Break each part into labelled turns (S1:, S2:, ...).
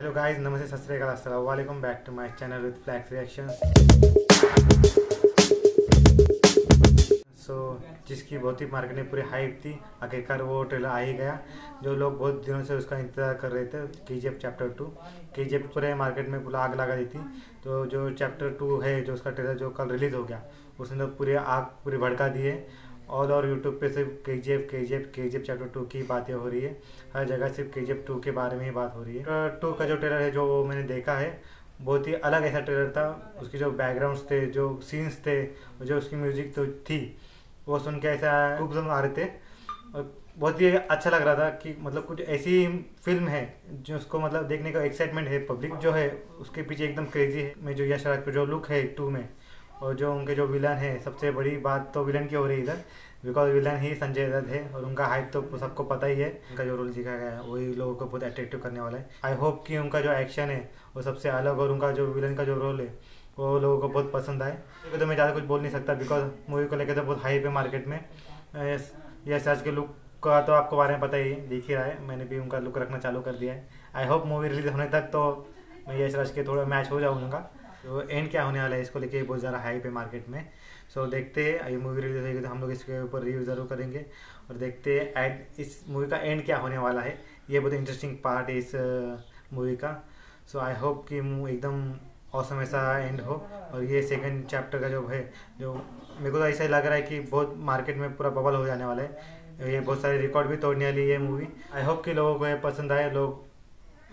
S1: Hello guys नमस्ते, सत श्रीकाल अस्सलाम वालेकुम back to my channel with flex reaction so जिसकी बहुत ही मार्केट में पूरी हाइप थी, आखिरकार वो ट्रेलर आ ही गया। जो लोग बहुत दिनों से उसका इंतज़ार कर रहे थे के जी एफ़ चैप्टर टू के जी एफ़ पूरे मार्केट में पूरा आग लगा दी थी। तो जो चैप्टर टू है, जो उसका ट्रेलर जो कल रिलीज़ हो गया, उसने तो पूरी आग पूरी भड़का दी है। ऑल और यूट्यूब पे सिर्फ़ के जी एफ़ के जी एफ़ के जी एफ़ चैप्टर टू की बातें हो रही है। हर जगह सिर्फ़ के जी एफ़ टू के बारे में ही बात हो रही है। टू का जो ट्रेलर है, जो वो मैंने देखा है, बहुत ही अलग ऐसा ट्रेलर था। उसके जो बैकग्राउंड्स थे, जो सीन्स थे जो उसकी म्यूज़िक तो थी, वो सुन के ऐसा खूब आ रहे थे। और बहुत ही अच्छा लग रहा था कि मतलब कुछ ऐसी फ़िल्म है जो उसको मतलब देखने का एक्साइटमेंट है पब्लिक जो है उसके पीछे एकदम क्रेजी है। में जो यश राज जो लुक है टू में और जो उनके जो विलन है, सबसे बड़ी बात तो विलन की हो रही है इधर बिकॉज़ विलन ही संजय दत्त है और उनका हाइप तो सबको पता ही है। उनका जो रोल दिखाया गया है, वही लोगों को बहुत अट्रैक्टिव करने वाला है। आई होप कि उनका जो एक्शन है, वो सबसे अलग और उनका जो विलन का जो रोल है, वो लोगों को बहुत पसंद आए। तो मैं ज़्यादा कुछ बोल नहीं सकता बिकॉज़ मूवी को लेकर तो बहुत हाइप है मार्केट में। यस आज के लुक का तो आपको बारे में पता ही दिख ही रहा है। मैंने भी उनका लुक रखना चालू कर दिया है। आई होप मूवी रिलीज़ होने तक तो मैं यश राज के थोड़ा मैच हो जाऊँगा। तो एंड क्या होने वाला है? इसको लेके बहुत ज़्यादा हाई पे मार्केट में। सो so, देखते हैं ये मूवी रिलीज़ होगी तो हम लोग इसके ऊपर रिव्यू ज़रूर करेंगे। और देखते हैं एड इस मूवी का एंड क्या होने वाला है। ये बहुत इंटरेस्टिंग पार्ट है इस मूवी का। सो आई होप कि एकदम औसम ऐसा एंड हो। और ये सेकंड चैप्टर का जो है जो मेरे को तो ऐसा ही लग रहा है कि बहुत मार्केट में पूरा बबल हो जाने वाला है। ये बहुत सारे रिकॉर्ड भी तोड़ने वाली है मूवी आई होप कि लोगों को ये पसंद आए लोग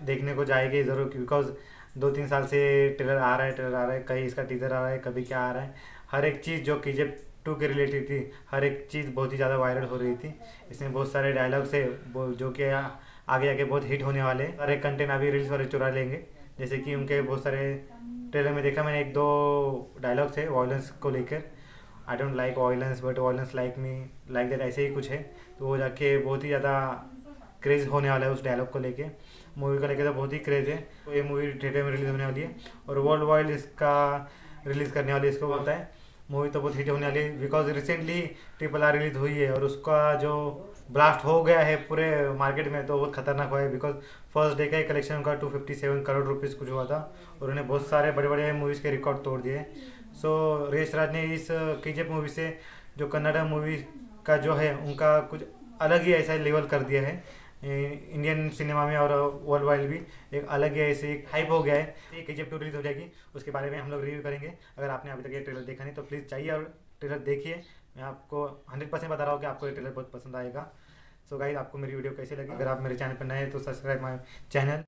S1: देखने को जाएँगे ज़रूर बिकॉज़ दो तीन साल से ट्रेलर आ रहा है, ट्रेलर आ रहा है, कहीं इसका टीजर आ रहा है, कभी क्या आ रहा है। हर एक चीज़ जो कि जब टू के रिलेटेड थी, हर एक चीज़ बहुत ही ज़्यादा वायरल हो रही थी। इसमें बहुत सारे डायलॉग्स है जो कि आगे आगे बहुत हिट होने वाले हैं। हर एक कंटेंट अभी रील्स वाले चुरा लेंगे। जैसे कि उनके बहुत सारे ट्रेलर में देखा मैंने एक दो डायलॉग्स है वायलेंस को लेकर। I don't like violence but violence like me like that ऐसे ही कुछ है। तो वो जाके बहुत ही ज़्यादा क्रेज़ होने वाला है उस डायलॉग को लेके। मूवी को लेके तो बहुत ही क्रेज़ है। तो ये मूवी थिएटर में रिलीज़ होने वाली है और वर्ल्ड वाइड इसका रिलीज़ करने वाली इसको बोलता है। मूवी तो बहुत हिट होने वाली है because recently triple R release हुई है और उसका जो ब्लास्ट हो गया है पूरे मार्केट में तो बहुत खतरनाक हुआ है बिकॉज़ फ़र्स्ट डे का ही कलेक्शन का two fifty seven crore rupees कुछ हुआ था और उन्हें बहुत सारे बड़े बड़े मूवीज़ के रिकॉर्ड तोड़ दिए। सो so, रेश राज ने इस के मूवी से जो कन्नड़ा मूवी का जो है उनका कुछ अलग ही ऐसा लेवल कर दिया है। इंडियन सिनेमा में और वर्ल्ड वाइड भी एक अलग है ऐसे एक हाइप हो गया है। के जब टू रिलीज़ हो जाएगी, उसके बारे में हम लोग रिव्यू करेंगे। अगर आपने अभी तक ये ट्रेलर देखा नहीं तो प्लीज़ चाहिए और ट्रेलर देखिए। मैं आपको हंड्रेड परसेंट बता रहा हूँ कि आपको ये ट्रेलर बहुत पसंद आएगा। सो गाइज़ आपको मेरी वीडियो कैसी लगी? अगर आप मेरे चैनल पर नए हैं तो सब्सक्राइब माई चैनल